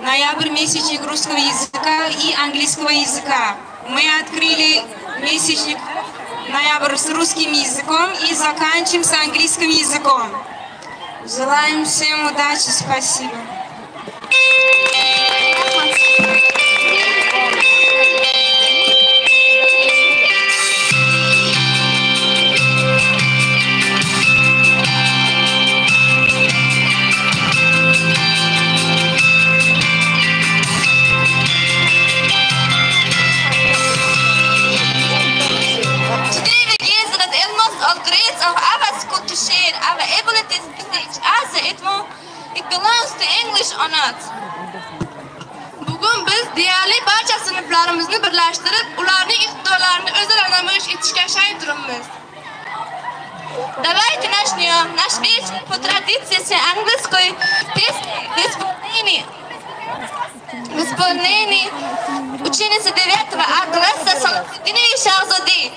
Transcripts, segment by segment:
ноябрь месячник русского языка и английского языка. Мы открыли месячник ноябрь с русским языком и заканчиваем с английским языком. Желаем всем удачи, спасибо. to English on us. Bugun biz deyarli barcha sinflarimizni birlashtirib, ularning iqtidorlarini o'zaro namoyish etishga shay turibmiz. Давайте начнём. наш вечер по традиции с английской песни Здесь пустыни». В исполнении ученицы 9 А класса Солтинова Shahzodi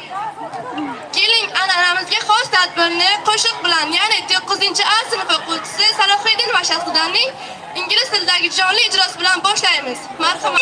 Keling analarimizga xos tadbirni qo'shiq bilan, ya'ni 9-A sinf o'quvchisi Salohiddin Mashhadxudanning ingliz tilidagi jonli ijrosi bilan boshlaymiz. Marhamat.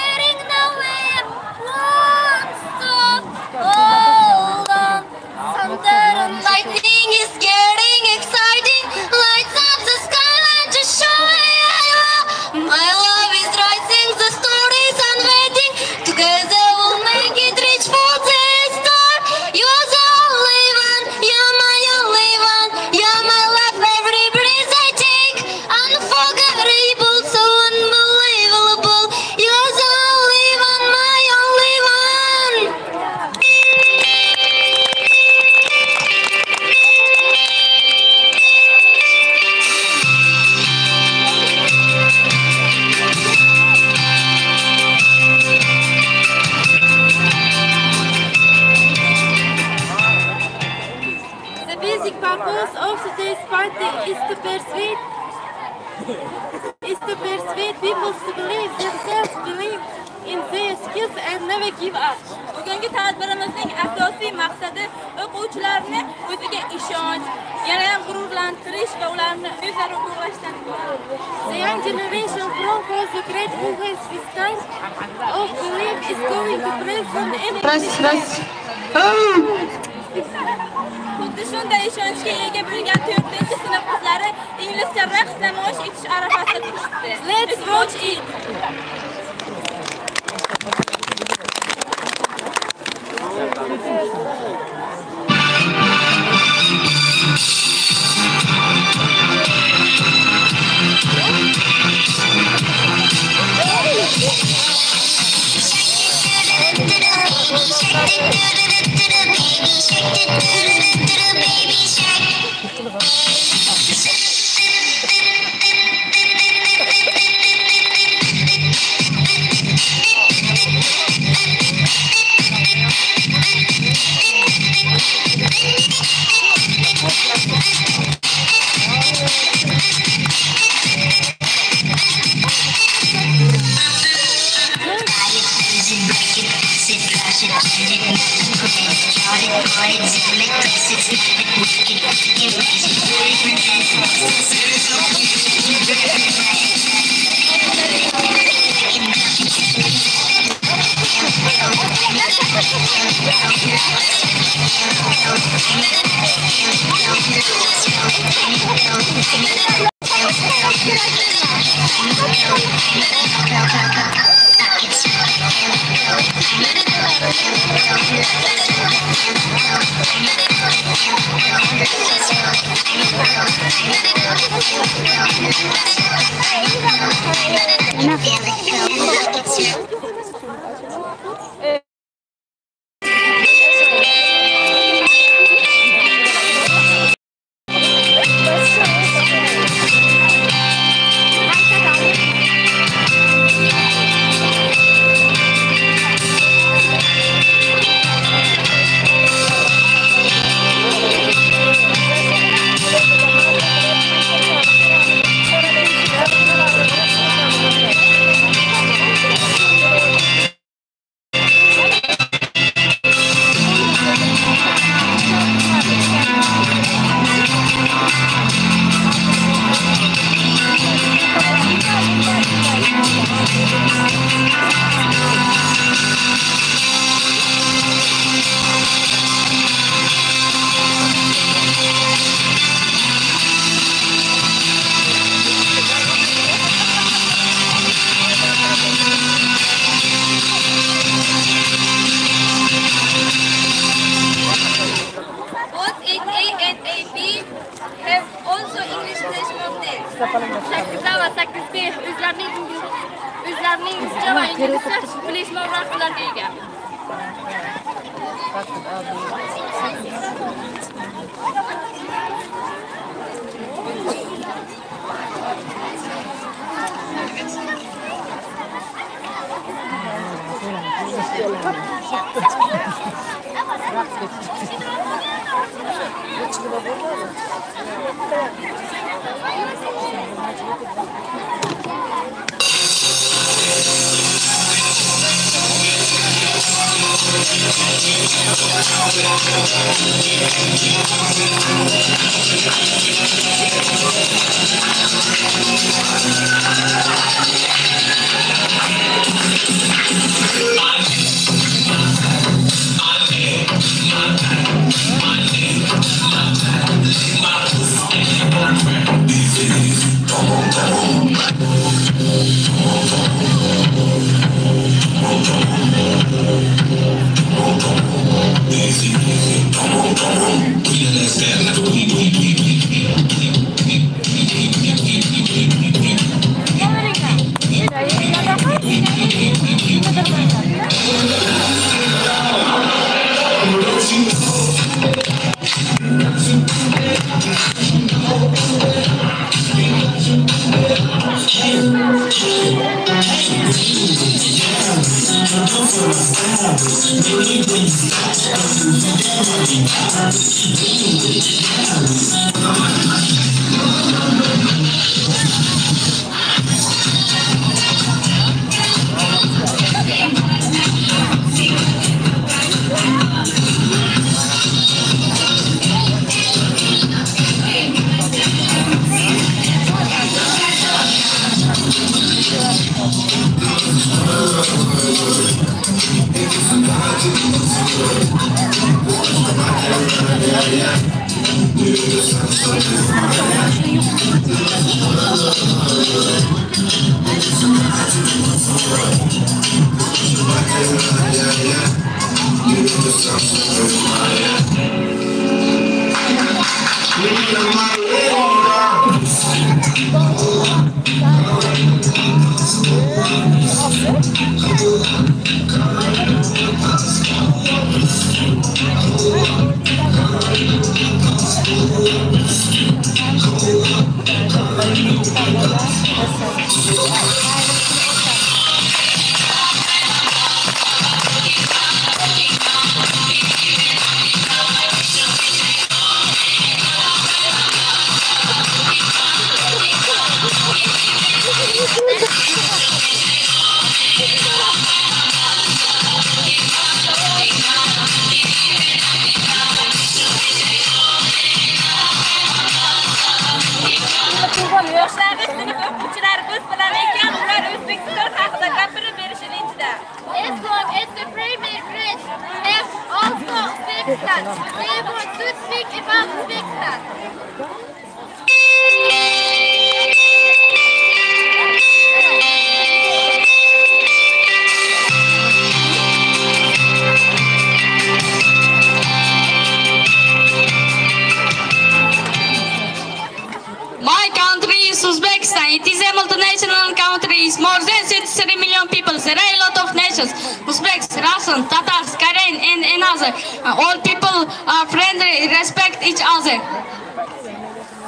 My country is Uzbekistan. It is a multinational country. It's more than 63 million people. There are a lot of nations. Uzbeks, Russian, Tatars, Karen, and another. Uh, all people are friendly, respect each other.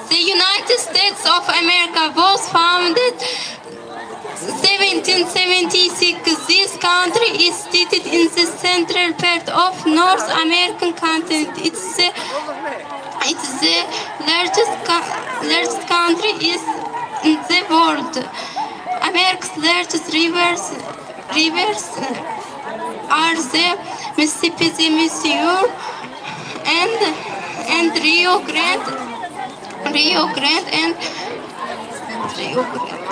The United States of America was founded 1776. This country is situated in the central part of North American continent. It's the, it's the largest, largest country is in the world. America's largest rivers, rivers are the Mississippi, Missouri, and and Rio Grande, Rio Grande, and Rio Grande.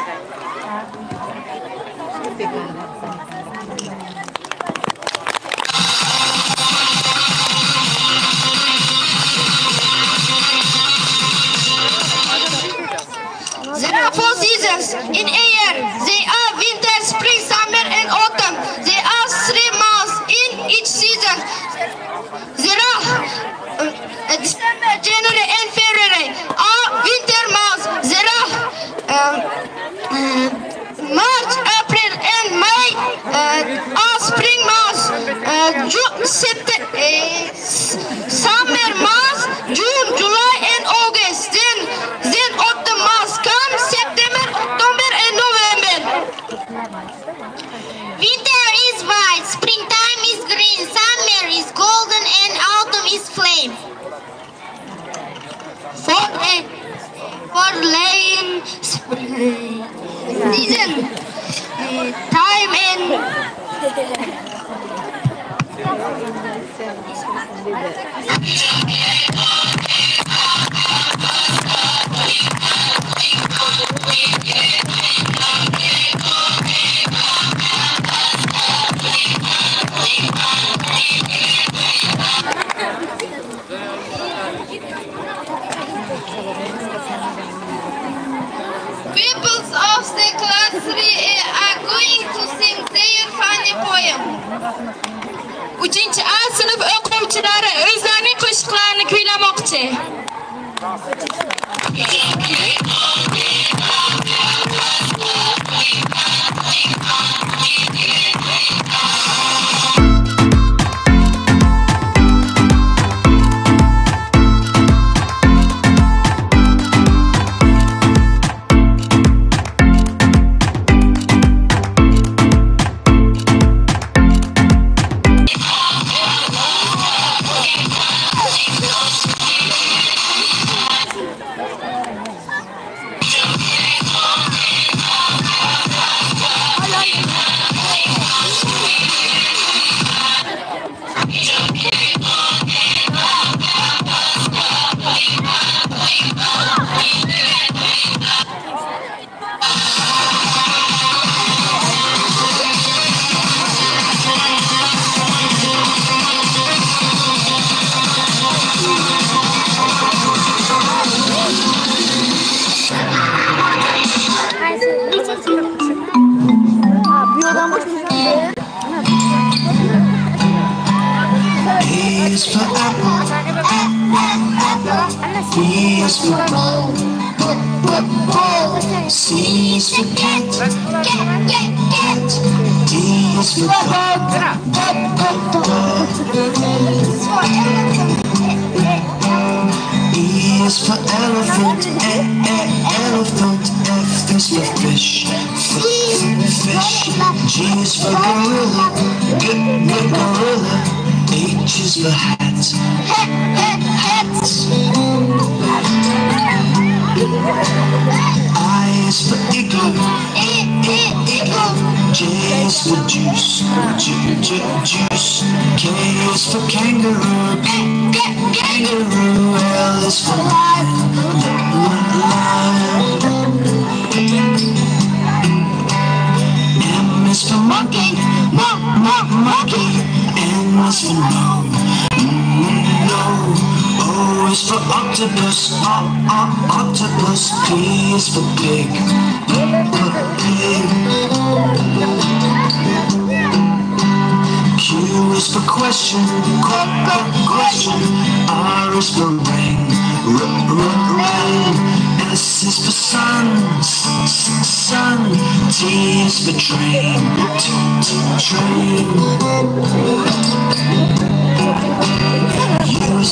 There are four seasons in a year. They are winter, spring, summer, and autumn. There Euh, generally inferior or winter months. There euh, euh, are March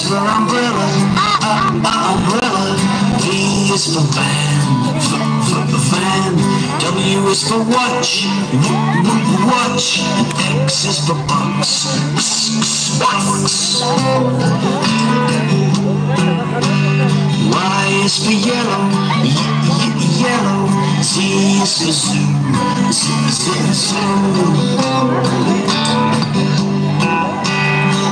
for umbrella, umbrella. V is for van, van. W is for watch, watch. X is for box, box. Y is for yellow, yellow. Is for z- z- zoo.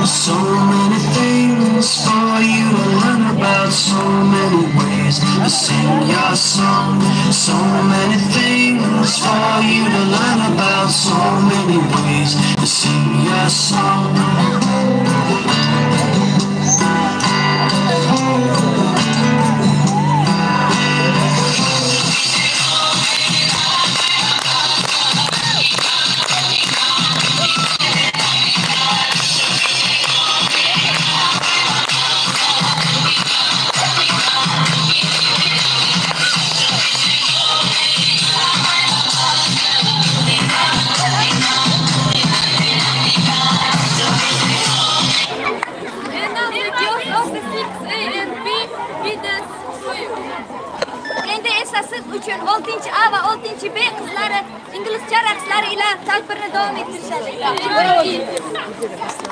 So many things for you to learn about, so many ways to sing your song. So many things for you to learn about, so many ways to sing your song. 我要我自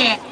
etishmoqchi.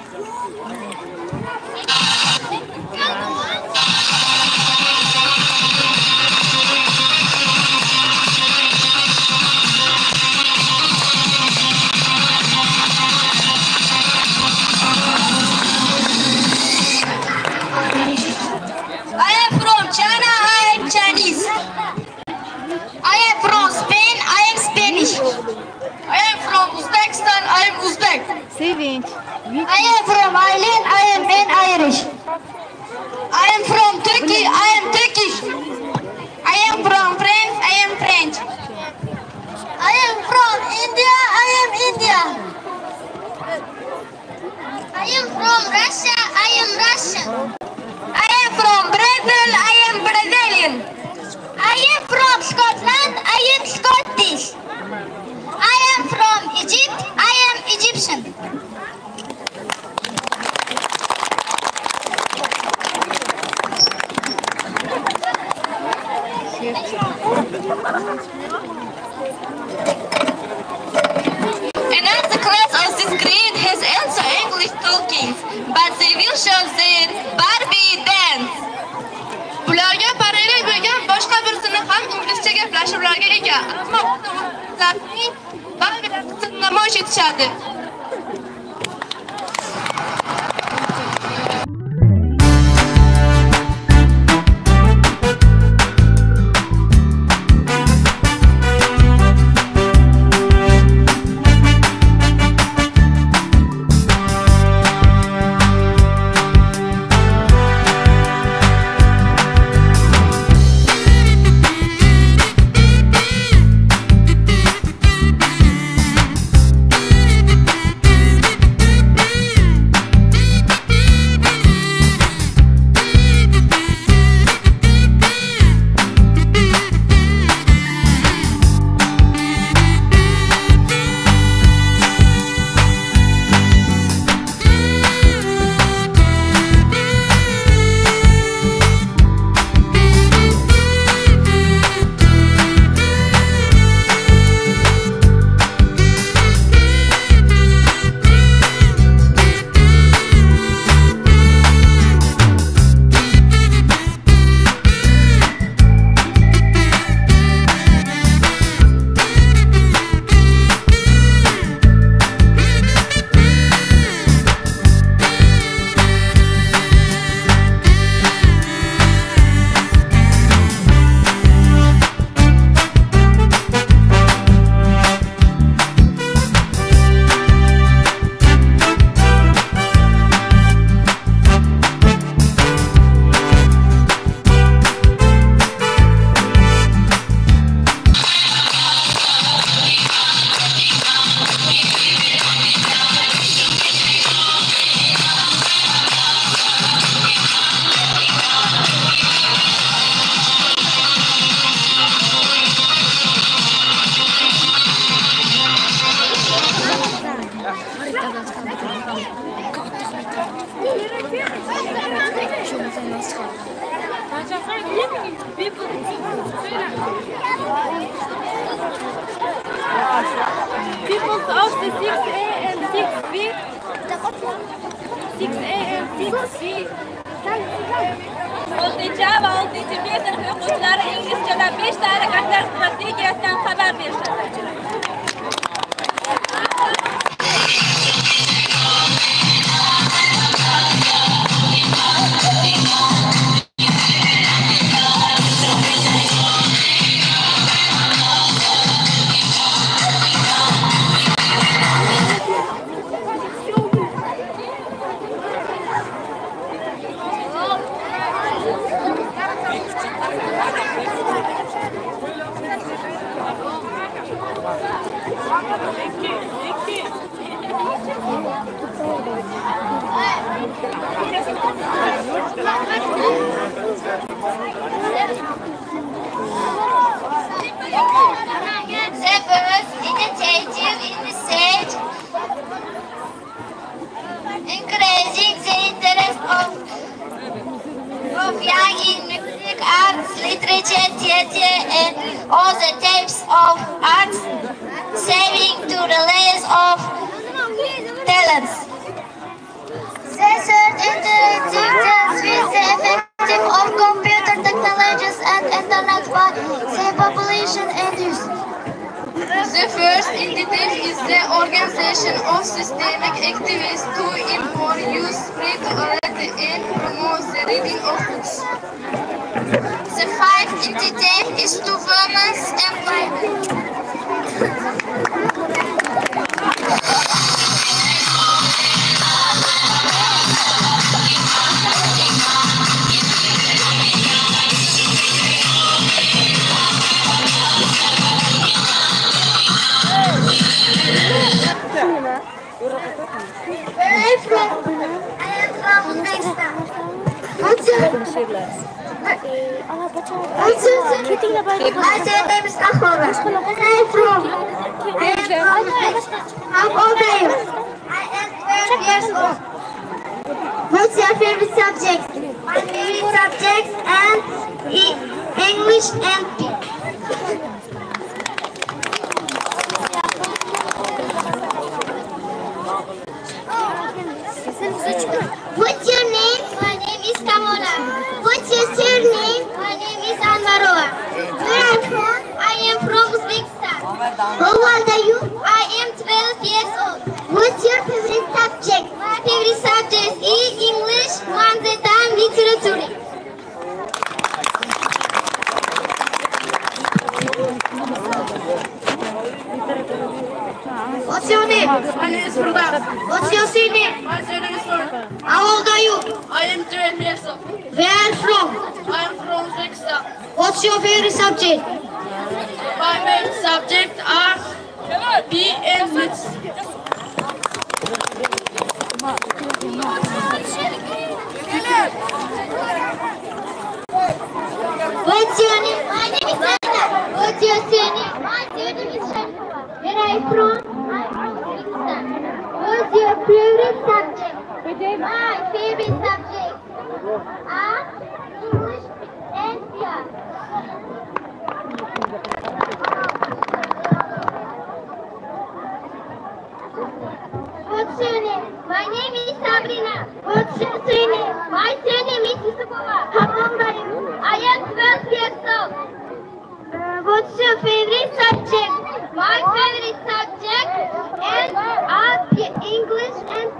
sleep. 6 a.m. 6 p.m. Oldicha va oltinchi sinf o'quvchilari inglizchadan beshta harakatlar strategiyasidan xabar berishadi. My name is Akhora. Where are from? I am from Uzbekistan. How old? I am 12 years old. What's your favorite subject? My favorite subjects and English and What's your name? Name is Kamona. What's your surname? My name is Anvarova. Where are you from? I am from Uzbekistan. How old are you? I am 12 years old. What's your favorite subject? My favorite subject is English, one the time literature. What's your name? My name is Furqan. What's your surname? My surname is Furqan. How old are you? I am 12 years old. Where are you from? I am from Uzbekistan. What's your favorite subject? My main subjects are B and Maths. What's your name? My name is Anna. What's your surname? My surname is Shanifa. Where are you from? I'm from. What's your favorite subject? My favorite subject are English and PR. What's your name? My name is Sabrina. What's your surname? My surname is Yusupova. How old are you? I am 12 years old. Uh, what's your favorite subject? My favorite subject is art, English and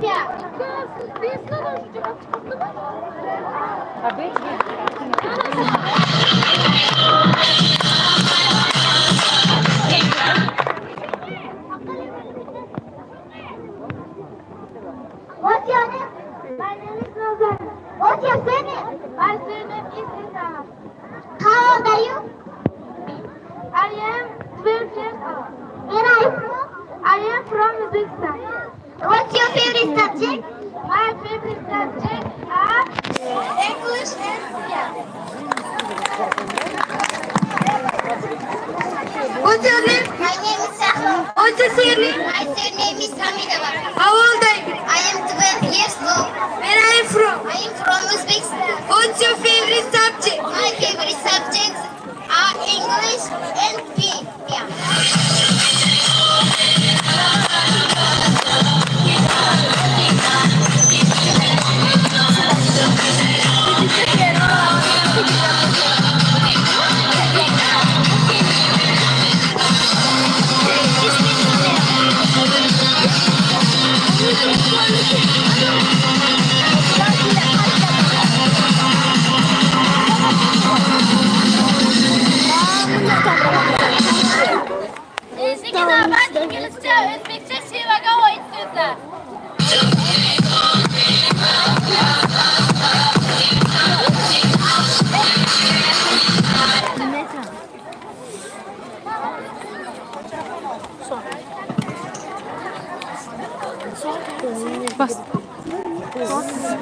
What's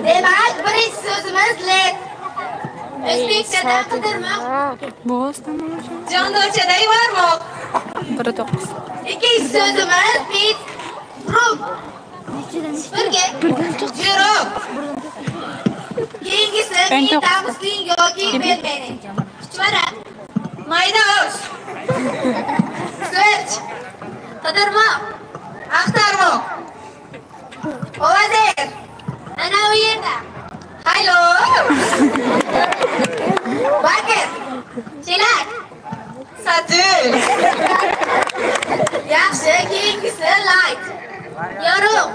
Demak, birinchi so'zimiz let. O'zbekchada qidirmoq. Jondochada yuvarmoq. Ikkinchi so'zimiz bit. Rum. Birga. Jirof. Keyingisi kiyitamiz kiying yoki bermaylik. Chuchvara. Mayda osh. So'ch. Qidirmoq. Axtarmoq. Ovazer. Ana u yerda. Haylo. Bakir. Chelak. Satul. Yaxshi, keyingisi light. Yorug'.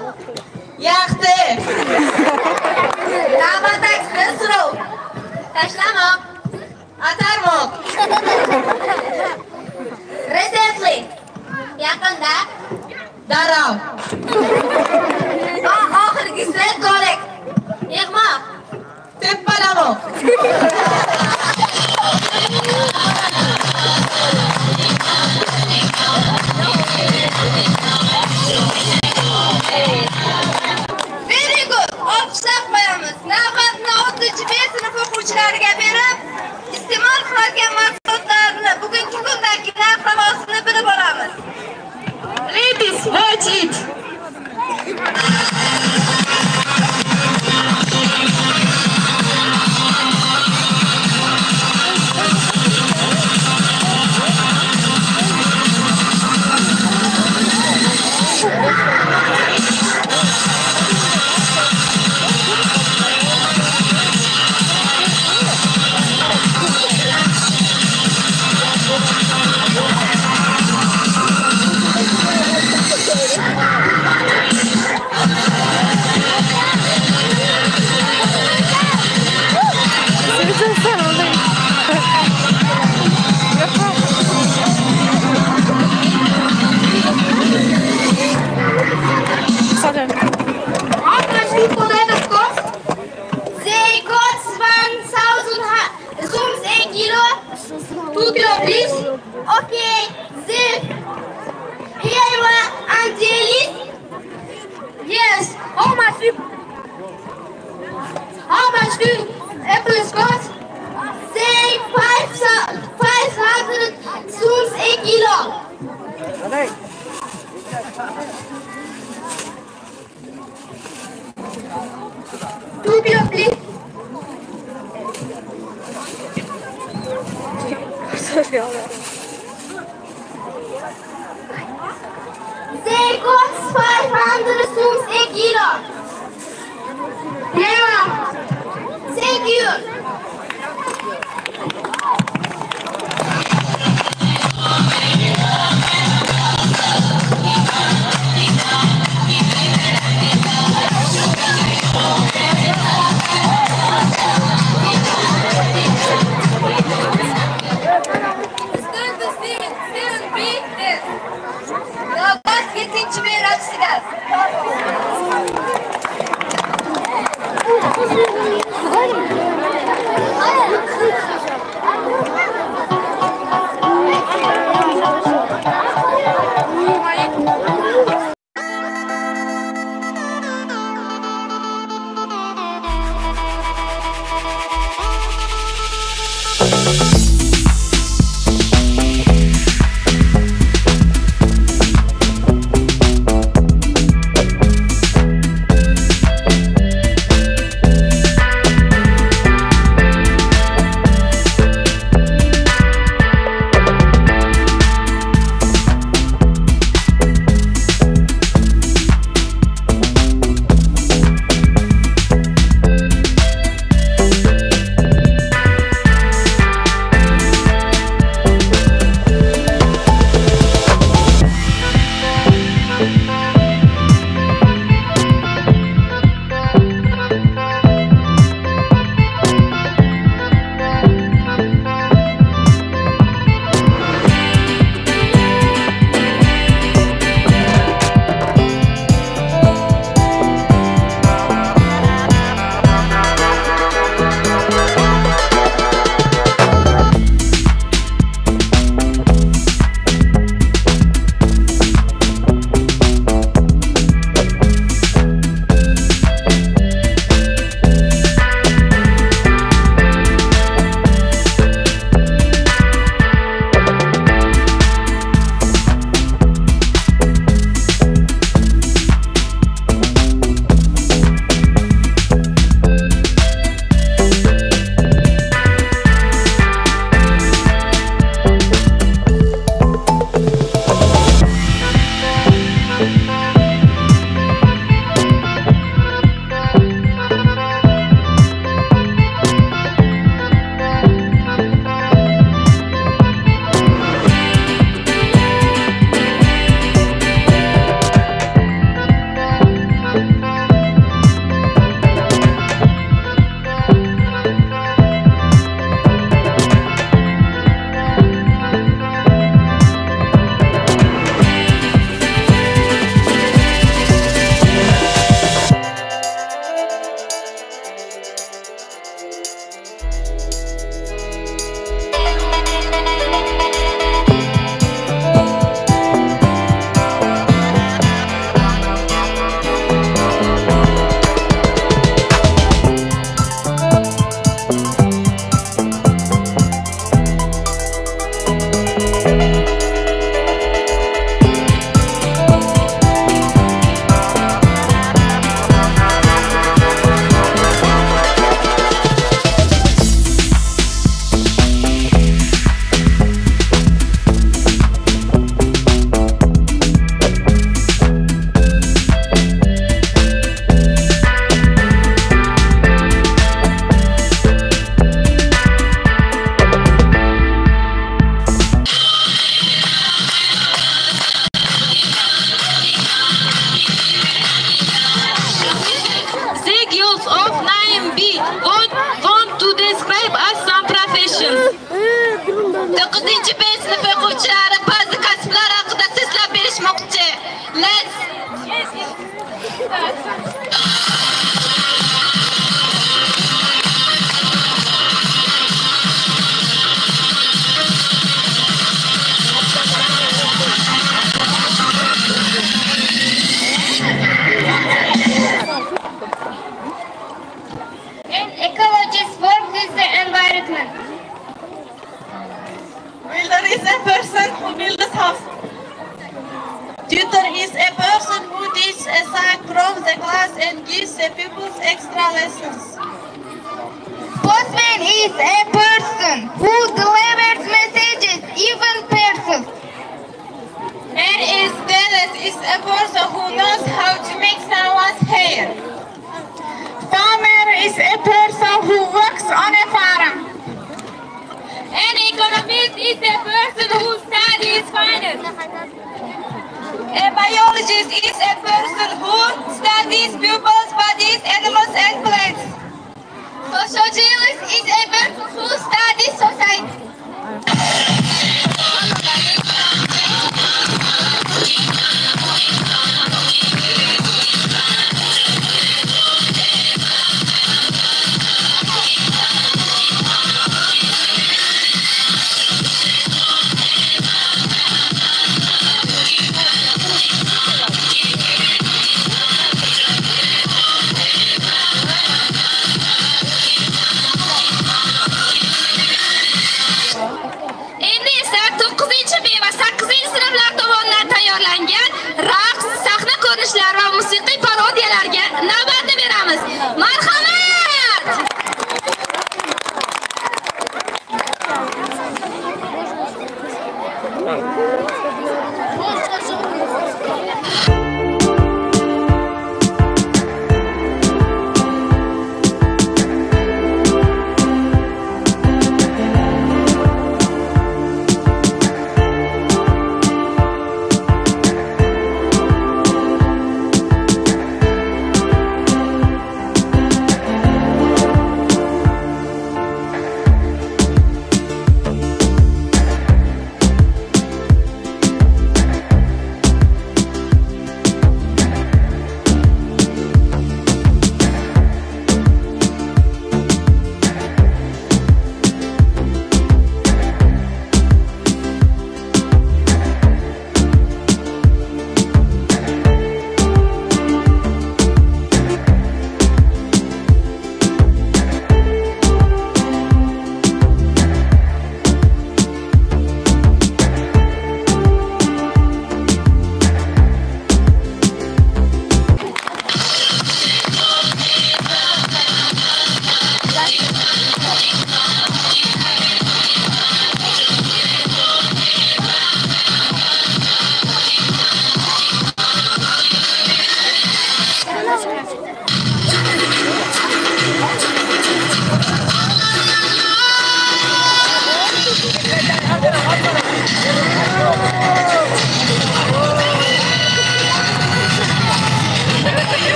Yaxshi. Navbatdagisi surov. Tashlamoq. Atarmoq. Recently. Yaqinda. Darrov. Ah, Va oxirgisi ko'rik. Yig'moq. Tepalamoq. Very good. Olqishlab qo'yamiz. Navbatni 6 B sinf o'quvchilariga berib, iste'mol qiladigan mahsulotlarni bugungi kundagi narx-navosini bilib olamiz. Лепись в очередь!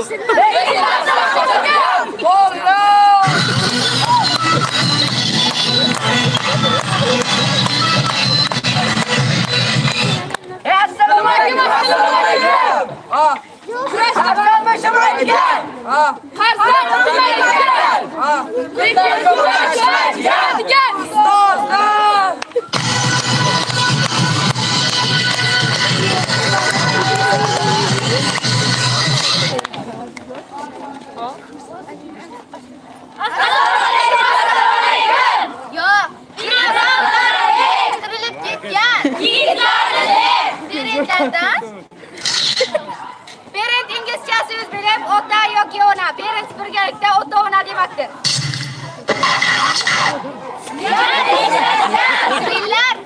Italia! Correrà! E assalamu alaikum, assalamu alaikum! Ah! Kırıştan başıma gider! Ah! Kars'tan başıma gider! Ah! Kırıştan başıma gider! Gel! Usta! Usta! o'zingiz bilib ota yoki ona berib birgalikda ota ona demakdir. Grillar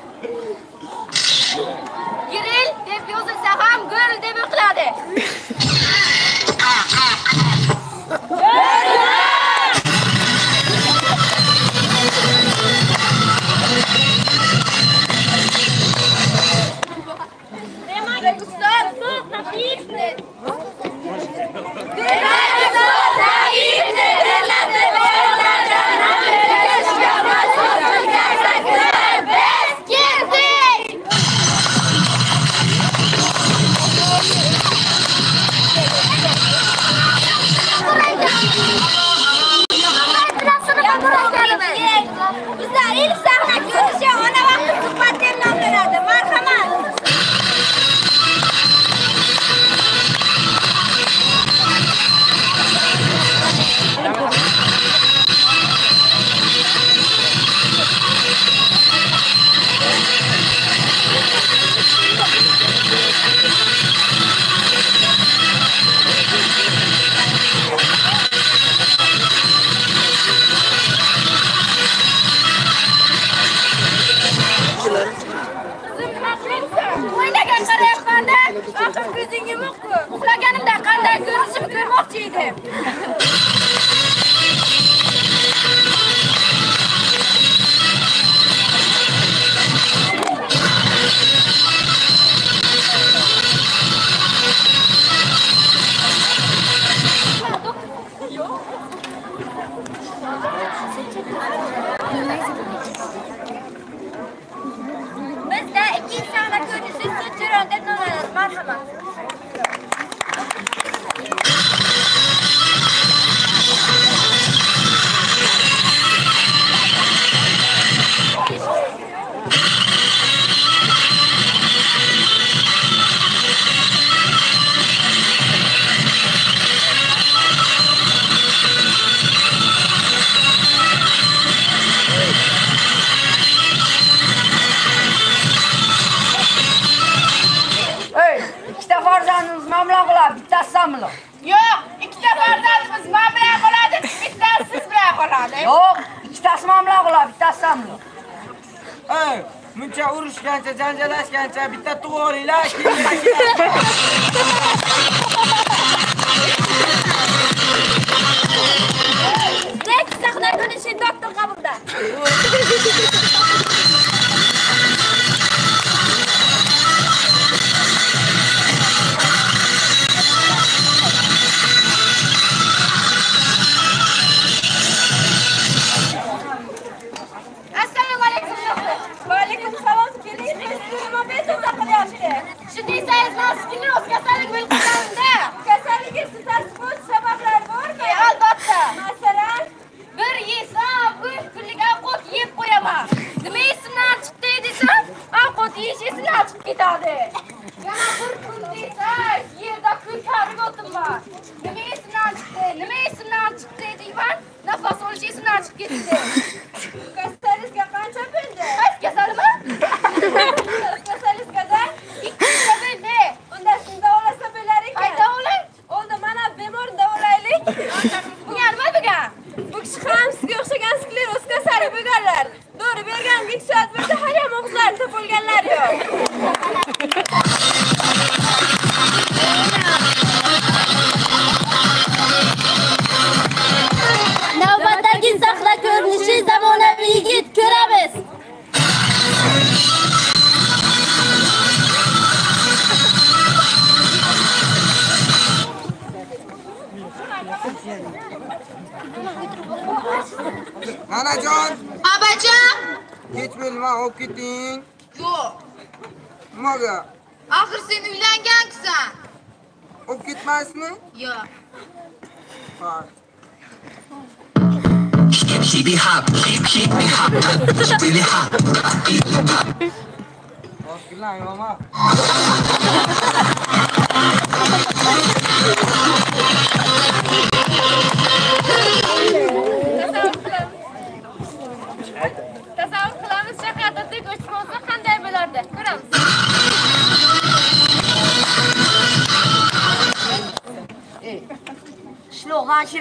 deb yozilsa ham gul deb o'qiladi.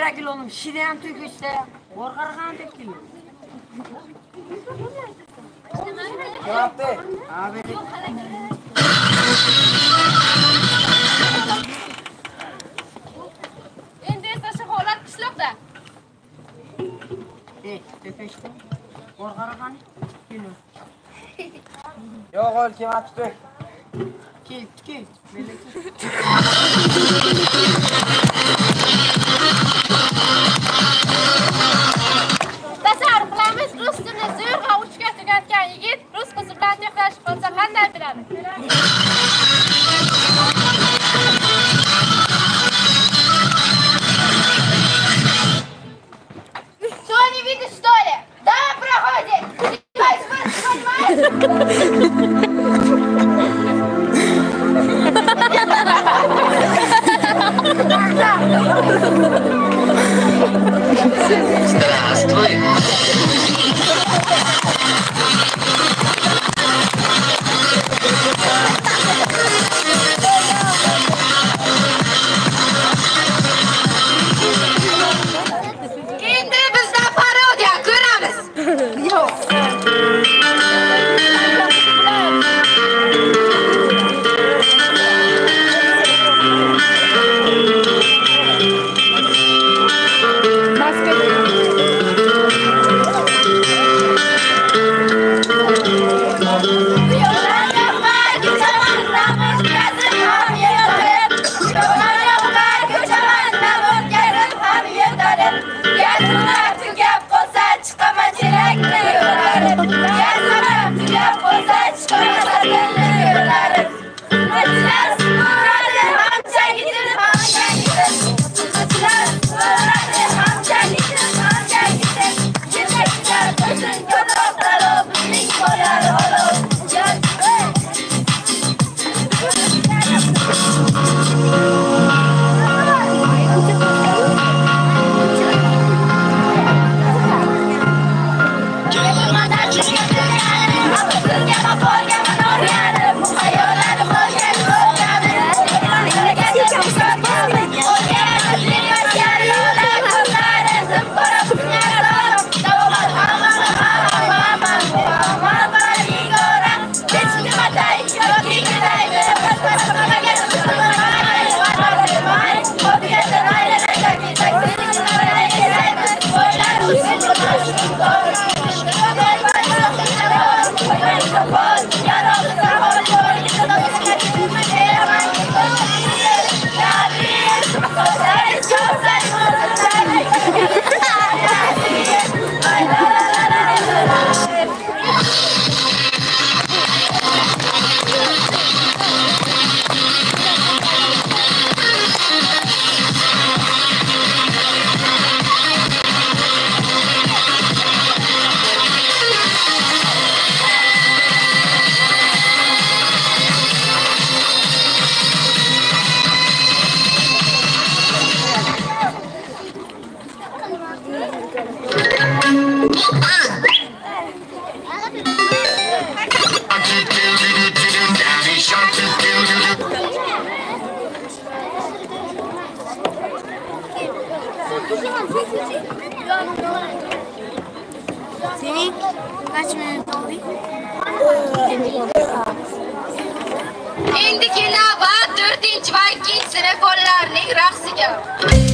Bırakın oğlum şireyen Türk işte. Korkarken tepkili. Ne yaptı? Abi. Endi esa shu holat qishloqda. Ey, tepeshda. Qo'rqarqani? Kino. Yo'q, ol kelmabdi. Kelibdi, kelibdi. Tasavvur qilamiz, rus tilini zo'rg'a uchga tugatgan yigit rus qizi bilan to'xtashib qolsa qanday biladi? Что не видишь, что ли? Давай проходи! Здравствуй. to'rtinchi va ikkinchi sinf raqsiga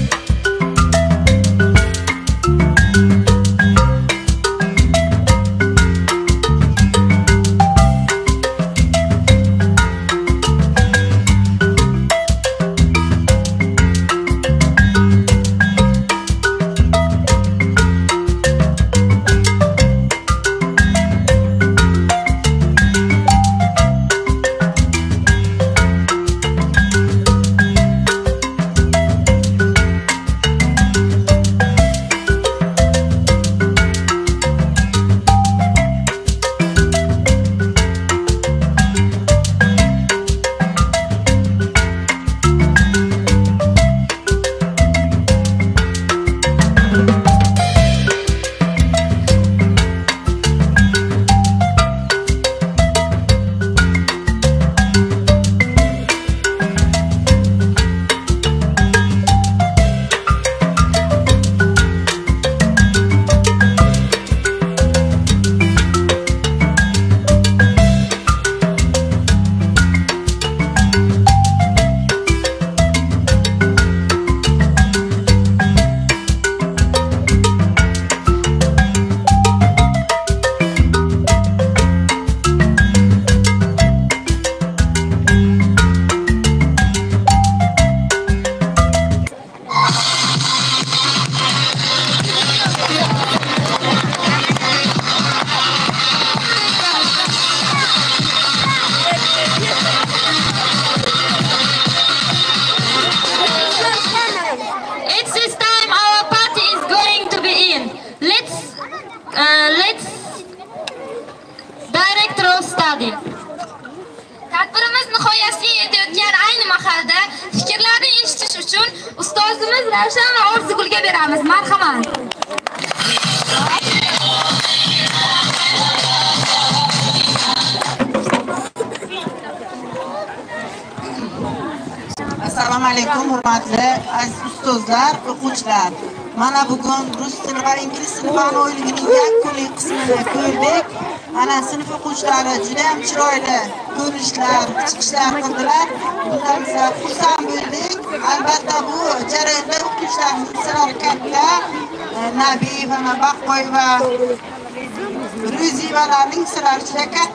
Друзі, вона не сражає.